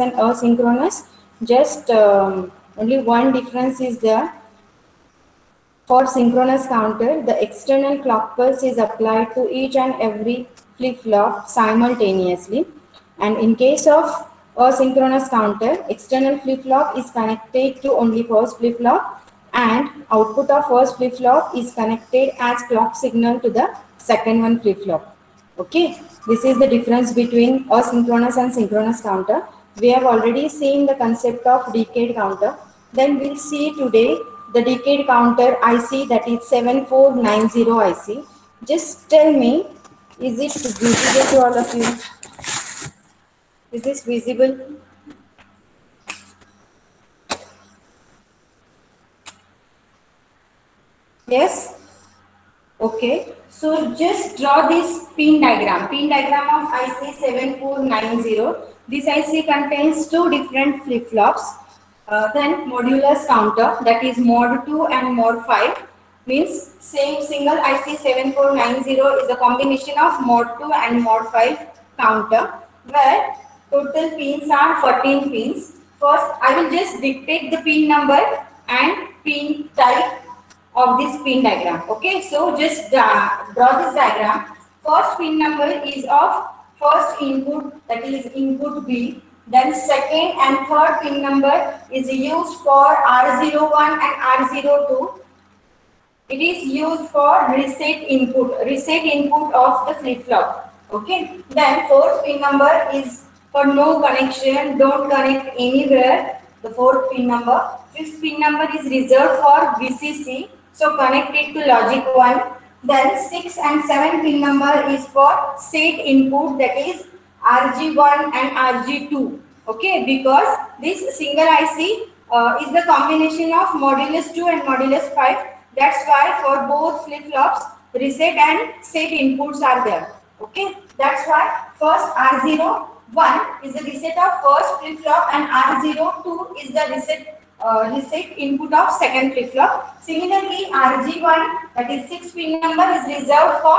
and asynchronous. Just um, only one difference is there. For synchronous counter, the external clock pulse is applied to each and every flip-flop simultaneously. And in case of asynchronous counter, external flip-flop is connected to only first flip-flop and output of first flip-flop is connected as clock signal to the second one flip-flop. Okay, this is the difference between asynchronous and synchronous counter. We have already seen the concept of decade counter. Then we'll see today the decade counter IC that is 7490 IC. Just tell me, is it visible to all of you? Is this visible? Yes? Okay. So just draw this pin diagram. Pin diagram of IC 7490. This IC contains two different flip-flops. Uh, then modulus counter that is mod 2 and mod 5 means same single IC 7490 is a combination of mod 2 and mod 5 counter where total pins are 14 pins. First I will just dictate the pin number and pin type of this pin diagram. Okay, so just uh, draw this diagram. First pin number is of first input that is input B. Then second and third pin number is used for R01 and R02. It is used for reset input, reset input of the flip-flop. Okay, then fourth pin number is for no connection, don't connect anywhere, the fourth pin number. Fifth pin number is reserved for VCC so connect it to logic 1. Then 6 and 7 pin number is for set input that is RG1 and RG2. Okay, because this single IC uh, is the combination of modulus 2 and modulus 5. That's why for both flip-flops, reset and set inputs are there. Okay, that's why first R0 1 is the reset of first flip-flop and R02 is the reset uh, input of second flip-flop. Similarly, RG1 that is 6 pin number is reserved for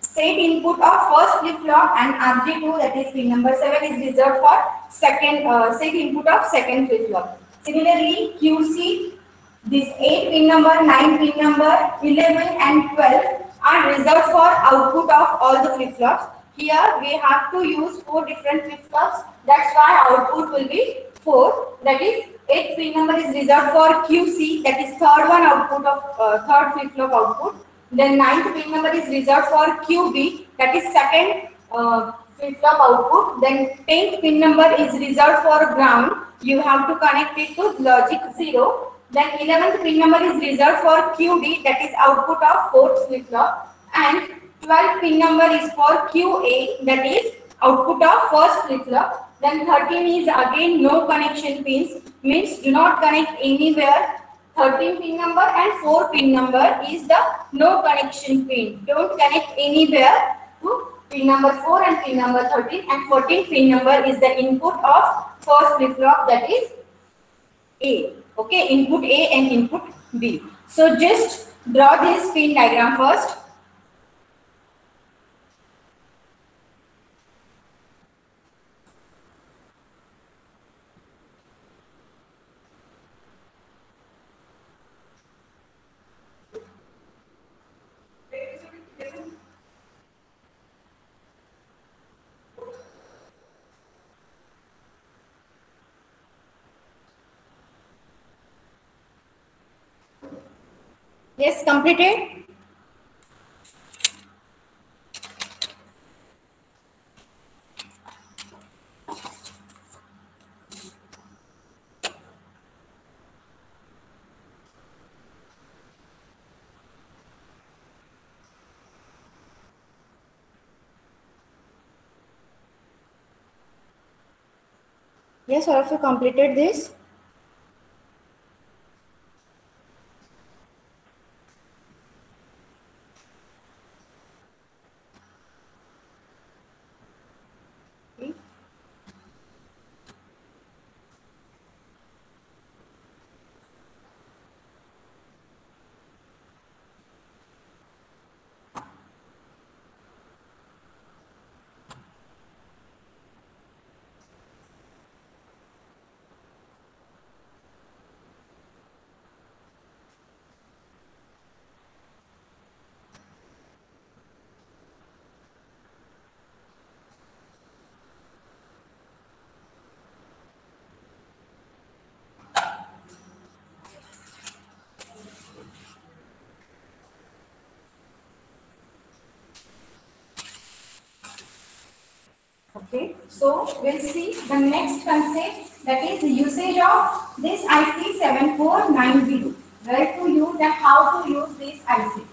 set input of first flip-flop and RG2 that is pin number 7 is reserved for second uh, input of second flip-flop. Similarly, QC this 8 pin number, 9 pin number, 11 and 12 are reserved for output of all the flip-flops. Here we have to use four different flip-flops. That's why output will be 4. That is Eighth pin number is reserved for QC, that is third one output of uh, third flip-flop output. Then ninth pin number is reserved for QB, that is second uh, flip-flop output. Then tenth pin number is reserved for ground. You have to connect it to logic 0. Then 11th pin number is reserved for QD, that is output of fourth flip-flop. And 12th pin number is for QA, that is output of first flip-flop. Then 13 is again no connection pins means do not connect anywhere. 13 pin number and 4 pin number is the no connection pin. Don't connect anywhere to pin number 4 and pin number 13 and 14 pin number is the input of first flip flop that is A. Okay, input A and input B. So just draw this pin diagram first. Yes, completed. Yes, all of you completed this? Okay, so we'll see the next concept that is the usage of this IC 7490. Where to use and how to use this IC.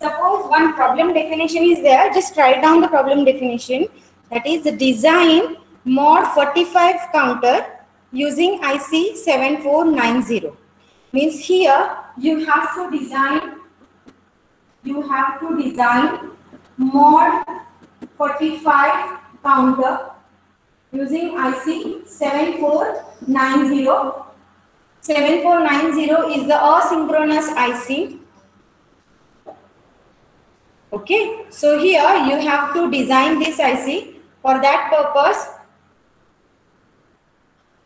Suppose one problem definition is there, just write down the problem definition. That is the design mod 45 counter using IC 7490. Means here you have to design, you have to design mod 45 counter using IC 7490. 7490 is the asynchronous IC. Okay, so here you have to design this IC. For that purpose,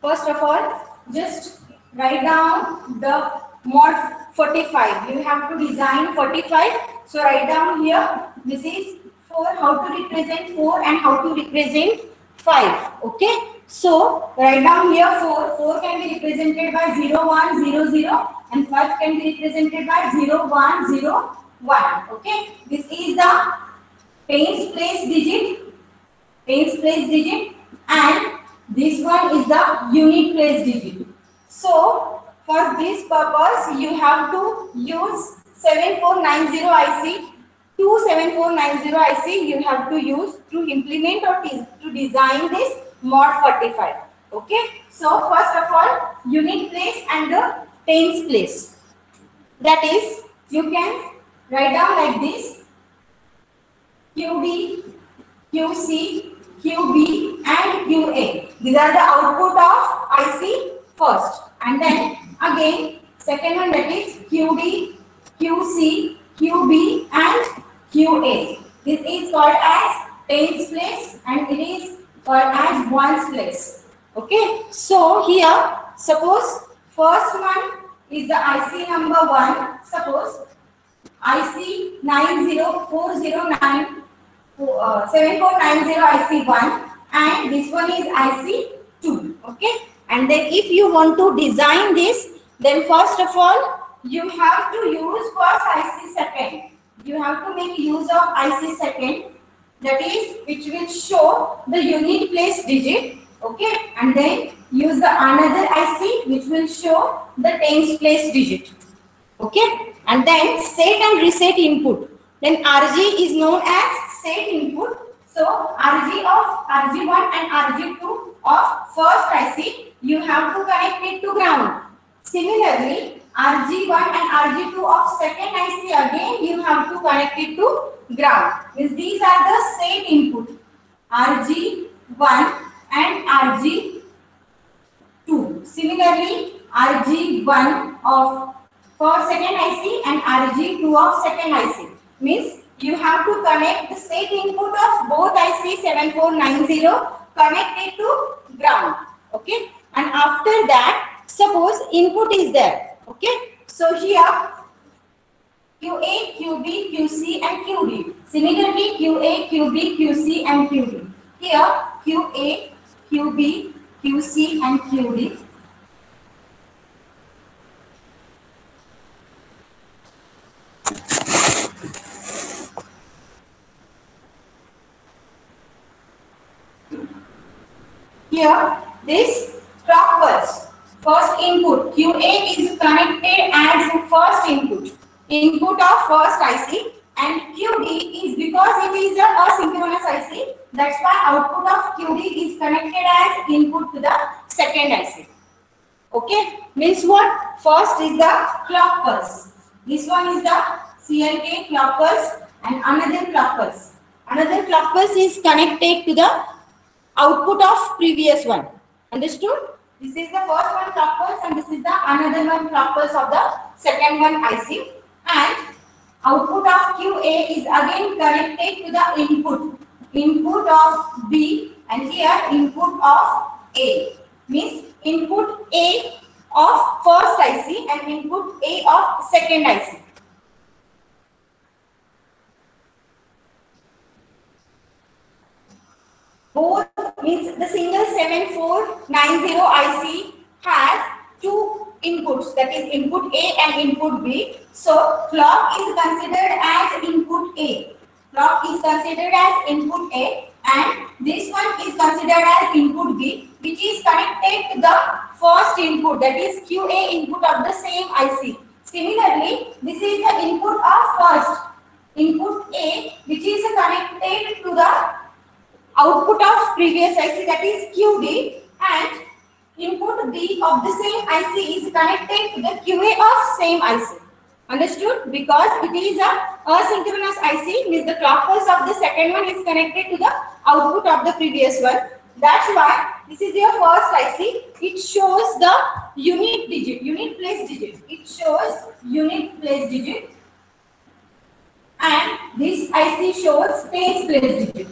first of all, just write down the mod 45. You have to design 45. So write down here, this is 4, how to represent 4 and how to represent 5. Okay. So write down here 4. 4 can be represented by 0, 1, 0, 0 and 5 can be represented by 0, 1, 0, 1. Okay. This is the tens place digit, tens place digit and this one is the unit place digit. So for this purpose you have to use 7490 IC 27490 IC you have to use to implement or to design this mod 45. Okay. So first of all unit place and the tens place. That is you can write down like this QD, QC, QB and QA. These are the output of IC first and then again second one that is QD, QC, QB and QA. This is called as tens place and it is called as ones place. Okay. So here suppose first one is the IC number 1. Suppose IC 90409 uh, 7490 IC1 and this one is IC2. Okay. And then if you want to design this then first of all you have to use first IC second you have to make use of IC second that is which will show the unit place digit okay? And then use the another IC which will show the tens place digit okay? And then set and reset input. Then RG is known as set input. So RG of RG1 and RG2 of first IC you have to connect it to ground. Similarly RG1 and RG2 of second IC again you have to connect it to ground. Means these are the same input RG1 and RG2. Similarly RG1 of for second IC and RG2 of second IC. Means you have to connect the same input of both IC 7490 connect it to ground. Okay. And after that suppose input is there Okay. So here QA, QB, QC and QD. Similarly QA, QB, QC and QD. Here QA, QB, QC and QD. Here this clock pulse First input, QA is connected as first input. Input of first IC and QD is because it is a asynchronous IC. That's why output of QD is connected as input to the second IC. Okay, means what? First is the clock pulse. This one is the CLK clock pulse and another clock pulse. Another clock pulse is connected to the output of previous one. Understood? This is the first one clock pulse and this is the another one clock pulse of the second one IC. And output of QA is again connected to the input. Input of B and here input of A. Means input A of first IC and input A of second IC. both means the single 7490 IC has two inputs that is input A and input B. So clock is considered as input A. Clock is considered as input A and this one is considered as input B which is connected to the first input that is QA input of the same IC. Similarly, this is the input of first input A which is connected to the output of previous IC that is QD and input B of the same IC is connected to the QA of same IC. Understood? Because it is a asynchronous IC, means the clock pulse of the second one is connected to the output of the previous one. That's why this is your first IC. It shows the unit digit, unit place digit. It shows unit place digit. And this IC shows tens place digit.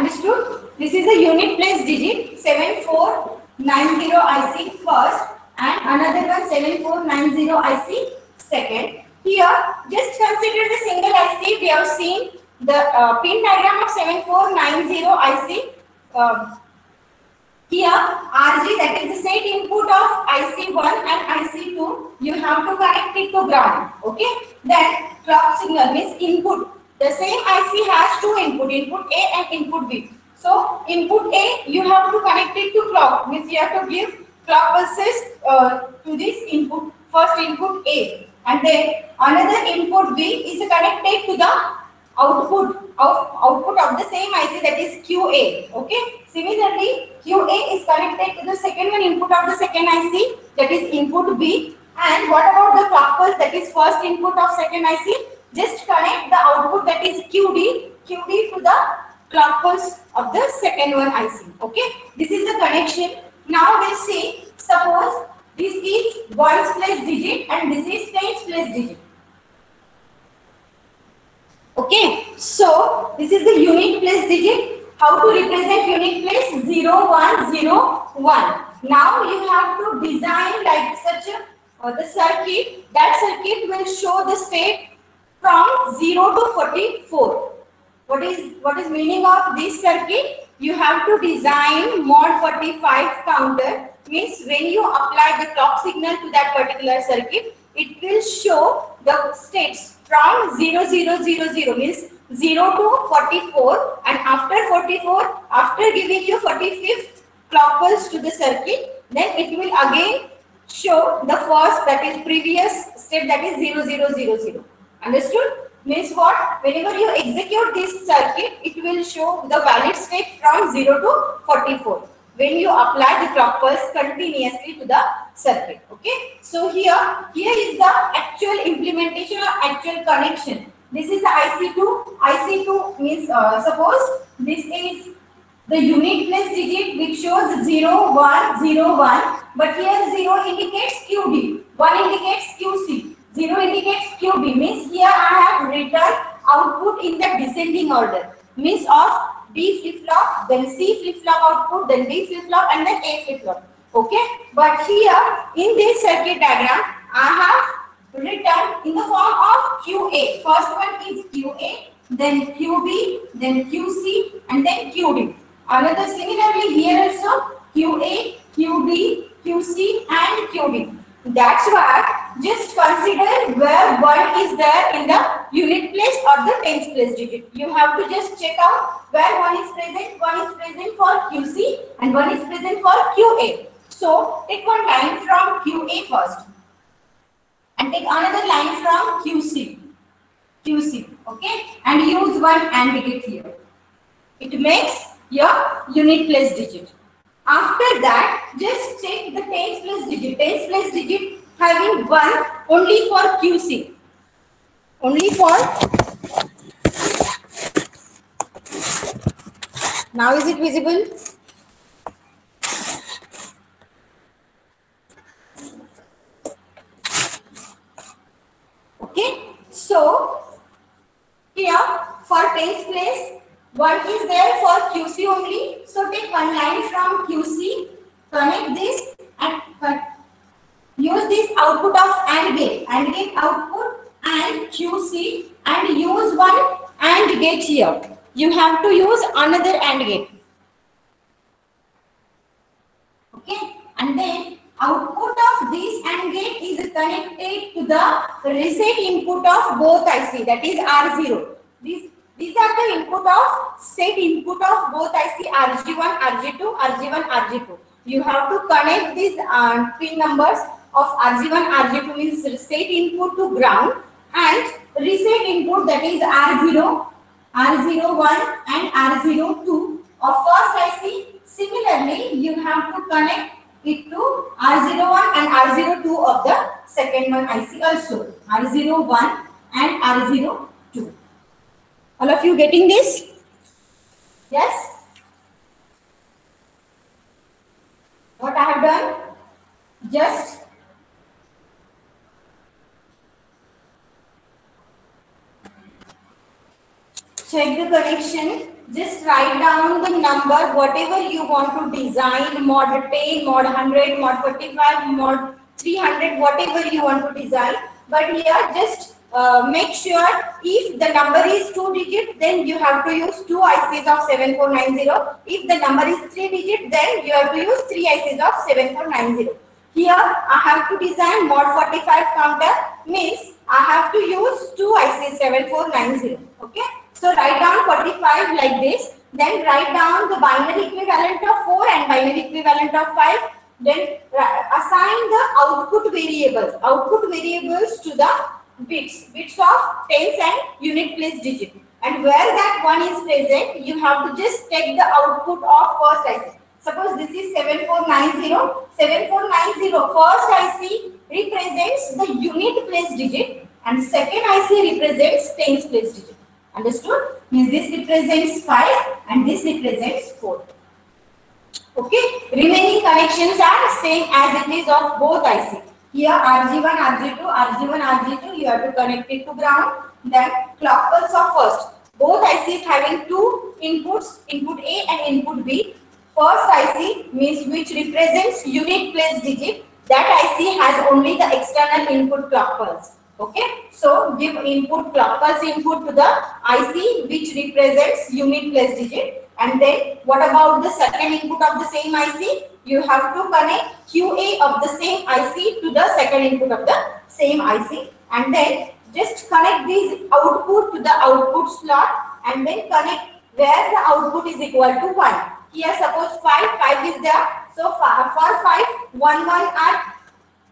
Understood? This is a unit place digit 7490 IC first and another one 7490 IC second. Here, just consider the single IC. We have seen the uh, pin diagram of 7490 IC. Uh, here, RG that is the set input of IC1 and IC2. You have to connect it to ground. Okay. Then clock signal means input. The same IC has two input, input A and input B. So input A, you have to connect it to clock. Means you have to give clock pulses uh, to this input, first input A. And then another input B is connected to the output of output of the same IC that is QA. Okay. Similarly, QA is connected to the second one input of the second IC that is input B. And what about the clock pulse that is first input of second IC? Just connect the output that is QD, QD to the clock pulse of the second one IC. Okay. This is the connection. Now we'll see, suppose this is ones place digit and this is tens place digit. Okay, so this is the unit place digit. How to represent unit place? 0, 1, 0, 1. Now you have to design like such a uh, the circuit. That circuit will show the state from 0 to 44. What is what is meaning of this circuit? You have to design mod 45 counter. Means when you apply the clock signal to that particular circuit, it will show the states from 0, 0, 0, 0 means 0 to 44 and after 44, after giving you 45th clock pulse to the circuit, then it will again show the first that is previous step that is 0, 0, 0, 0. Understood? Means what? Whenever you execute this circuit, it will show the valid state from 0 to 44 when you apply the clock pulse continuously to the circuit. Okay. So here, here is the actual implementation or actual connection. This is the IC2. IC2 means uh, suppose this is the place digit which shows 0, 1, 0, 1. But here 0 indicates QD, QB. Means here I have written output in the descending order. Means of B flip flop, then C flip flop output, then B flip flop, and then A flip flop. Okay. But here in this circuit diagram, I have written in the form of QA. First one is QA, then QB, then QC, and then QD. Another similarly here also QA, QB, QC, and QD. That's why just consider where 1 is there in the unit place or the tens place digit. You have to just check out where 1 is present. 1 is present for QC and 1 is present for QA. So take one line from QA first and take another line from QC. QC, okay? And use one AND gate here. It makes your unit place digit. After that, just check the tens place digit. Tens place digit having 1 only for QC. Only for now is it visible? Okay, so here for tens place, one is there for QC only. So take one line from QC, connect this and use this output of AND gate, AND gate output and QC and use one AND gate here. You have to use another AND gate. Okay, and then output of this AND gate is connected to the reset input of both IC that is R0. These, are the input of set input of both IC RG1, RG2, RG1, RG2. You have to connect these uh, pin numbers of RG1, RG2 means set input to ground and reset input that is R0, R01 and R02 of first IC. Similarly, you have to connect it to R01 and R02 of the second one IC also. R01 and R02. All of you getting this? Yes? What I have done? Just check the connection just write down the number whatever you want to design mod 10 mod 100 mod 45 mod 300 whatever you want to design but here just uh, make sure if the number is two digit then you have to use two ICs of 7490 if the number is three digit then you have to use three ICs of 7490 here I have to design mod 45 counter means I have to use two ICs 7490 okay so write down 45 like this. Then write down the binary equivalent of 4 and binary equivalent of 5. Then assign the output variables. Output variables to the bits. Bits of tens and unit place digit. And where that one is present, you have to just take the output of first IC. Suppose this is 7490. 7490 first IC represents the unit place digit and second IC represents tens place digit. Understood? Means this represents 5 and this represents 4. Okay. Remaining connections are same as it is of both IC. Here RG1, RG2, RG1, RG2 you have to connect it to ground. Then clock pulse of first. Both ICs having two inputs, input A and input B. First IC means which represents unit place digit. That IC has only the external input clock pulse. Okay, so give input clock pulse input to the IC which represents unit place digit. And then what about the second input of the same IC? You have to connect QA of the same IC to the second input of the same IC. And then just connect these output to the output slot and then connect where the output is equal to 1. Here suppose 5, 5 is there. So for 5, 1, 1 are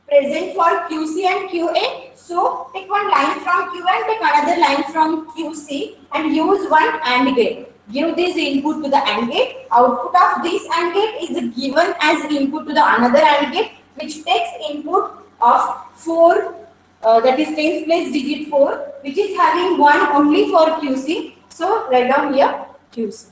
present for QC and QA. So take one line from Q and take another line from QC and use one AND gate. Give this input to the AND gate. Output of this AND gate is given as input to the another AND gate which takes input of 4 uh, that is tens place digit 4 which is having one only for QC. So write down here QC.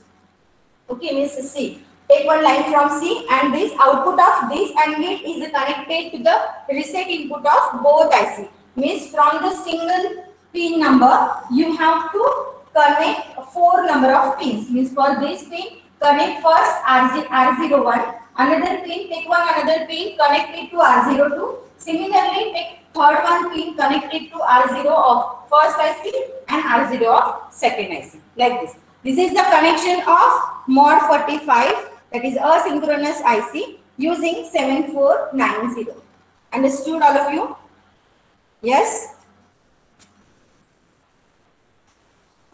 Okay, means C. Take one line from C and this output of this AND gate is connected to the reset input of both IC. Means from the single pin number, you have to connect four number of pins. Means for this pin, connect first R01. Another pin, take one another pin, connect it to R02. Similarly, take third one pin, connect it to R0 of first IC and R0 of second IC. Like this. This is the connection of mod 45 that is asynchronous IC using 7490. Understood all of you? Yes?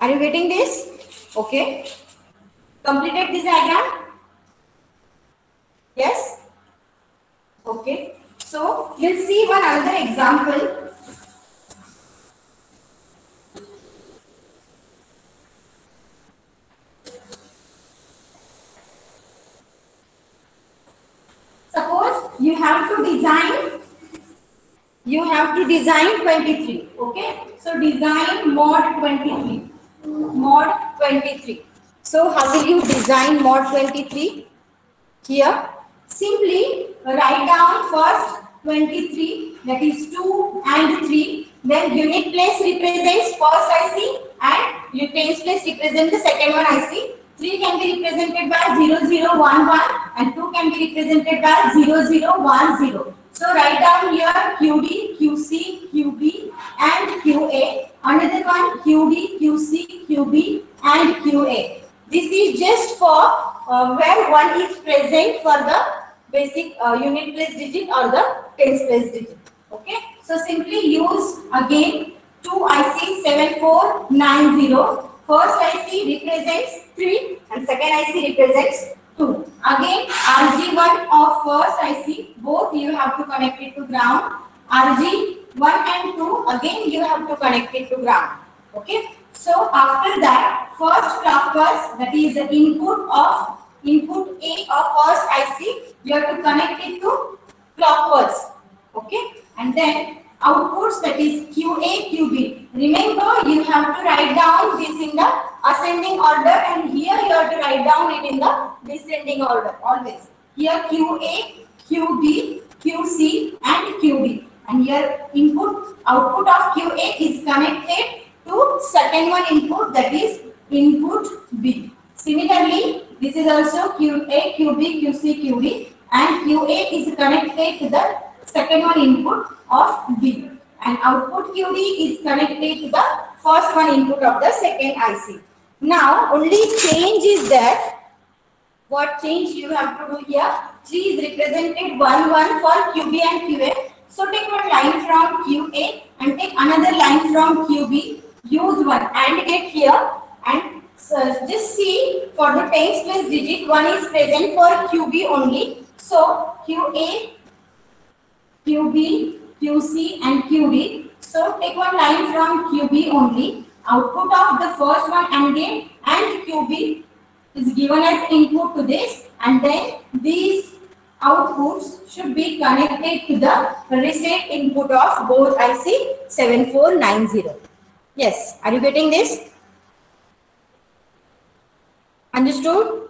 Are you getting this? Okay. Completed this diagram? Yes? Okay. So, we'll see one another example Suppose you have to design you have to design 23 okay so design mod 23 mod 23 so how will you design mod 23 here. Simply write down first 23 that is 2 and 3 then unit place represents first IC and unit place represents the second one IC 3 can be represented by 0011 and 2 can be represented by 0010. So write down here QD, QC, QB and QA. Another one QD, QC, QB and QA. This is just for uh, where one is present for the basic uh, unit place digit or the tens place digit. Okay. So simply use again 2 IC 7490 first IC represents 3 and second IC represents 2. Again, RG1 of first IC, both you have to connect it to ground. RG1 and 2, again you have to connect it to ground. Okay. So after that, first clock pulse, that is the input of input A of first IC, you have to connect it to clock pulse. Okay. And then outputs that is QA, QB. Remember, you have to write down this in the ascending order and here you have to write down it in the descending order always. Here QA, QB, QC and QD. And here input, output of QA is connected to second one input that is input B. Similarly, this is also QA, QB, QC, QD and QA is connected to the second one input of B and output QD is connected to the first one input of the second IC. Now only change is that what change you have to do here 3 is represented 1 1 for QB and QA. So take one line from QA and take another line from QB use one AND gate here and so just see for the tens place digit one is present for QB only. So QA QB, QC and QD. So take one line from QB only. Output of the first one and then and QB is given as input to this and then these outputs should be connected to the reset input of both IC 7490. Yes, are you getting this? Understood?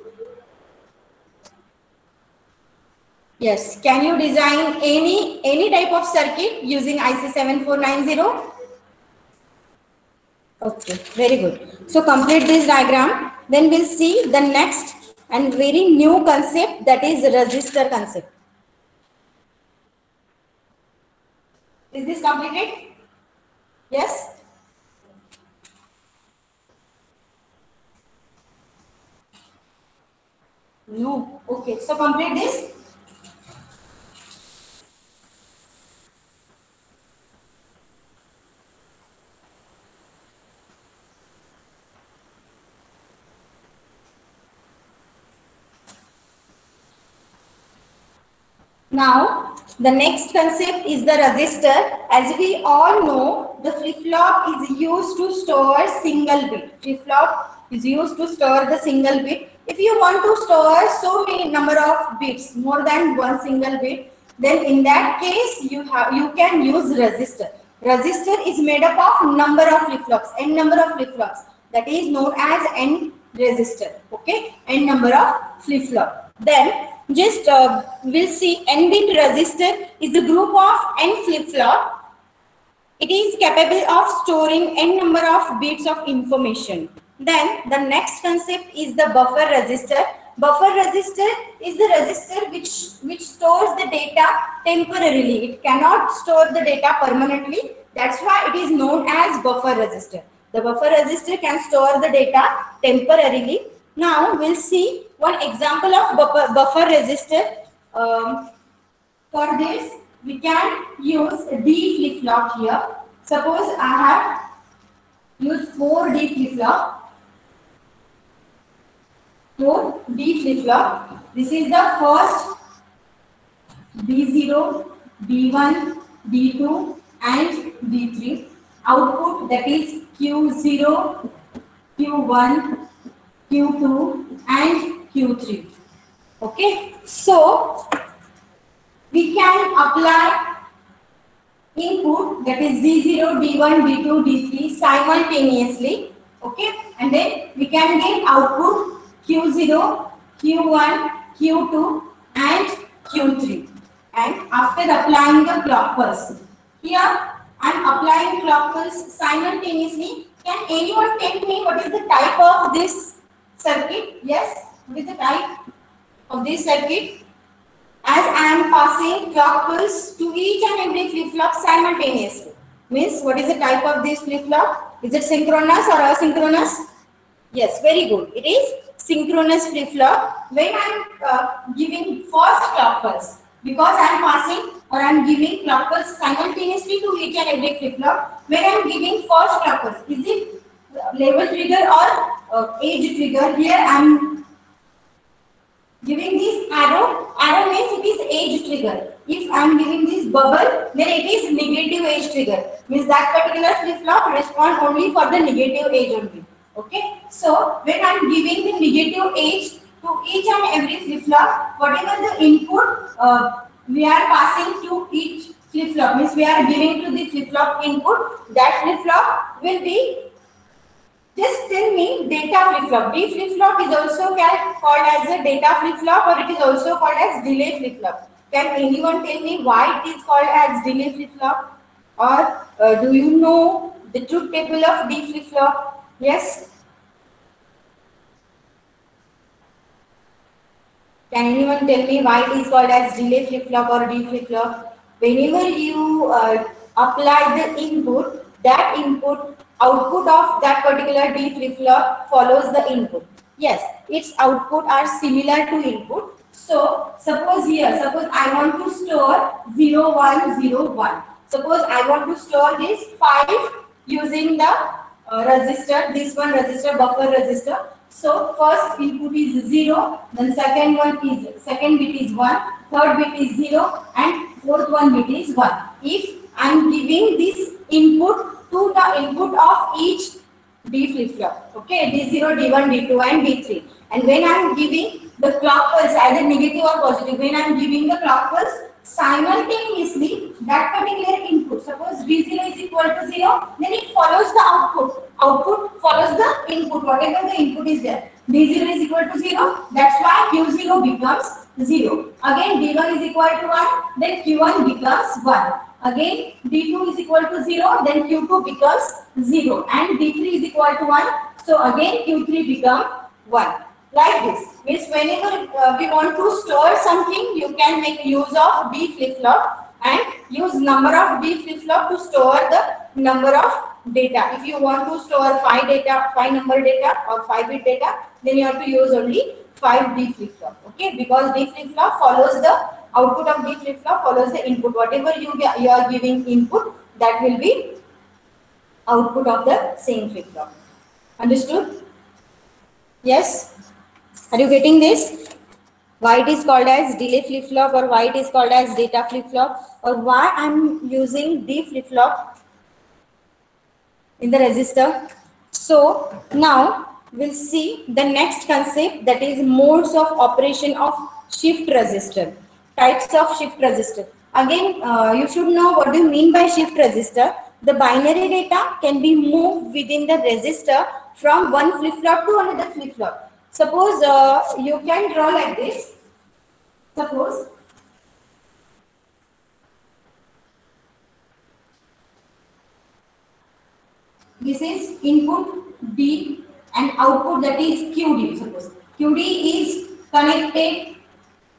Yes. Can you design any any type of circuit using IC 7490? Okay, very good. So complete this diagram. Then we'll see the next and very new concept that is register concept. Is this completed? Yes? No. Okay. So complete this. Now, the next concept is the register. As we all know, the flip-flop is used to store single bit. Flip-flop is used to store the single bit. If you want to store so many number of bits, more than one single bit, then in that case, you have you can use register. Register is made up of number of flip-flops, n number of flip-flops. That is known as n register. Okay, n number of flip-flop. Then just uh, we'll see n bit register is a group of n flip-flop. It is capable of storing n number of bits of information. Then the next concept is the buffer register. Buffer register is the register which, which stores the data temporarily. It cannot store the data permanently. That's why it is known as buffer register. The buffer register can store the data temporarily. Now we'll see one example of buffer, buffer register. Um, for this, we can use D flip-flop here. Suppose I have used 4 D flip-flop 4 D flip-flop. This is the first D0, D1, D2 and D3. Output that is Q0, Q1, Q2 and Q3. Okay. So, we can apply input that is D0, D1, D2, D3 simultaneously. Okay. And then we can get output Q0, Q1, Q2 and Q3. And after applying the clock pulse. Here I am applying clock pulse simultaneously. Can anyone tell me what is the type of this circuit? Yes, is the type of this circuit? As I am passing clock pulse to each and every flip-flop simultaneously. Means what is the type of this flip-flop? Is it synchronous or asynchronous? Yes, very good. It is synchronous flip-flop when I am uh, giving first clock pulse because I am passing or I am giving clock pulse simultaneously to each and every flip-flop when I am giving first clock pulse. Is it level trigger or uh, edge trigger. Here I am giving this arrow. Arrow means it is edge trigger. If I am giving this bubble, then it is negative edge trigger. Means that particular flip flop respond only for the negative edge only. Okay. So when I am giving the negative edge to each and every flip flop, whatever the input uh, we are passing to each flip flop means we are giving to the flip flop input that flip flop will be just tell me data flip flop. D flip flop is also called as a data flip flop or it is also called as delay flip flop. Can anyone tell me why it is called as delay flip flop? Or uh, do you know the truth table of D flip flop? Yes? Can anyone tell me why it is called as delay flip flop or D flip flop? Whenever you uh, apply the input, that input output of that particular D flip flop follows the input. Yes, its output are similar to input. So suppose here, suppose I want to store 0, 1, 0, 1. Suppose I want to store this 5 using the uh, register, this one register, buffer register. So first input is 0, then second one is, second bit is 1, third bit is 0 and fourth one bit is 1. If I am giving this input to the input of each D flip flop, okay, D0, D1, D2 and D3. And when I am giving the clock pulse either negative or positive, when I am giving the clock pulse, simultaneously that particular input, suppose D0 is equal to 0, then it follows the output. Output follows the input, whatever the input is there. D0 is equal to 0, that's why Q0 becomes 0. Again D1 is equal to 1, then Q1 becomes 1. Again D2 is equal to 0, then Q2 becomes 0 and D3 is equal to 1. So again Q3 becomes 1 like this means whenever uh, we want to store something you can make use of D flip flop and use number of D flip flop to store the number of data if you want to store five data five number data or five bit data then you have to use only 5 D flip flop okay because d flip flop follows the output of d flip flop follows the input whatever you you are giving input that will be output of the same flip flop understood yes are you getting this? Why it is called as delay flip-flop or why it is called as data flip-flop or why I'm using D flip-flop in the register. So now we'll see the next concept that is modes of operation of shift register. Types of shift register. Again, uh, you should know what do you mean by shift register. The binary data can be moved within the register from one flip-flop to another flip-flop Suppose uh, you can draw like this. Suppose this is input D and output that is QD. Suppose QD is connected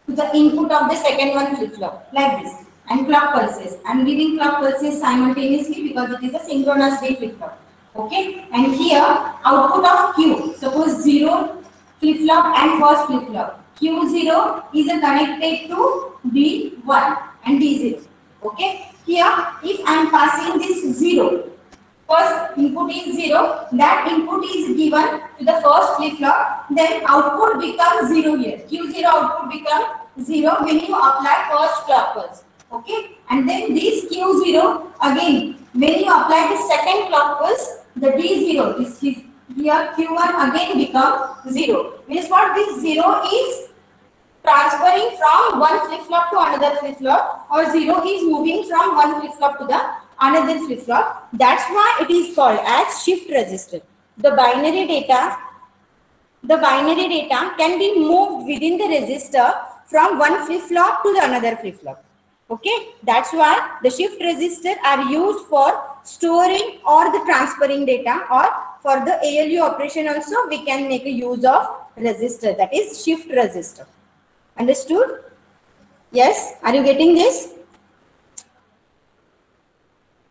to the input of the second one flip flop like this and clock pulses. I am giving clock pulses simultaneously because it is a synchronous D flip flop. Okay, and here output of Q. Suppose 0 flip-flop and first flip-flop. Q0 is connected to D1 and D0. Okay. Here, if I am passing this 0, first input is 0, that input is given to the first flip-flop, then output becomes 0 here. Q0 output becomes 0 when you apply first clock pulse. Okay. And then this Q0, again, when you apply the second clock pulse, the D0, this is here q1 again becomes 0. Means what this 0 is transferring from one flip-flop to another flip-flop or 0 is moving from one flip-flop to the another flip-flop. That's why it is called as shift register. The binary data the binary data can be moved within the register from one flip-flop to the another flip-flop. Okay, that's why the shift register are used for storing or the transferring data or for the ALU operation also we can make a use of register that is shift register. Understood? Yes, are you getting this?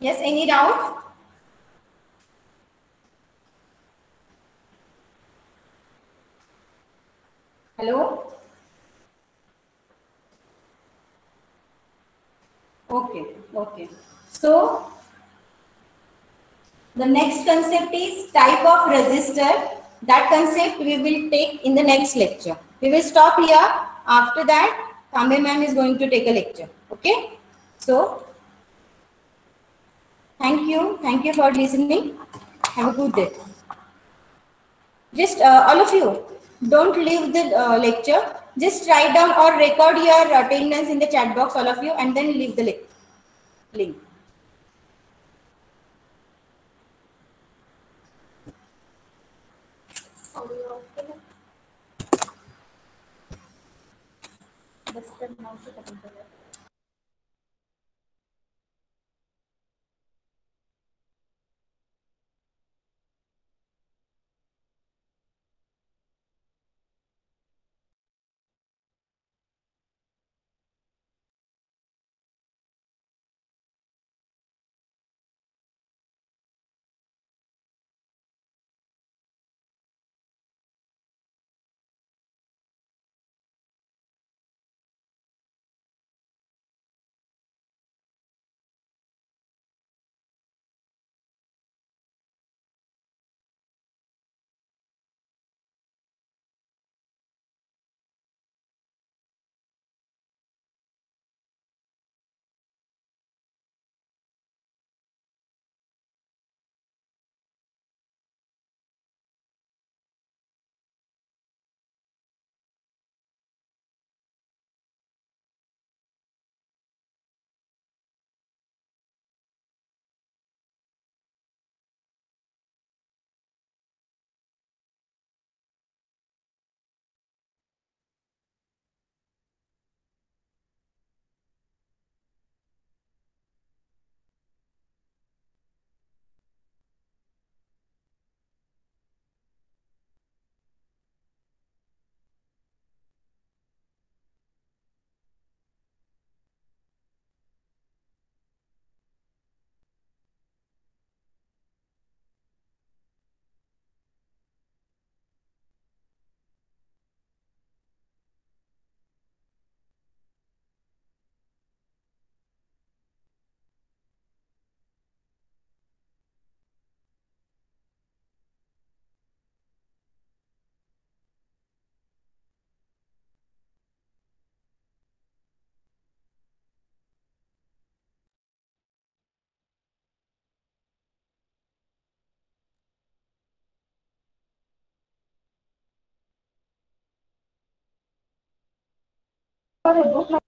Yes, any doubt? Hello? Okay, okay. So The next concept is type of register. That concept we will take in the next lecture. We will stop here. After that, Kambe ma'am is going to take a lecture. Okay. So, you. Thank you for listening. Have a good day. Just uh, all of you, don't leave the uh, lecture. Just write down or record your attendance in the chat box, all of you, and then leave the link. link. Now Oleh.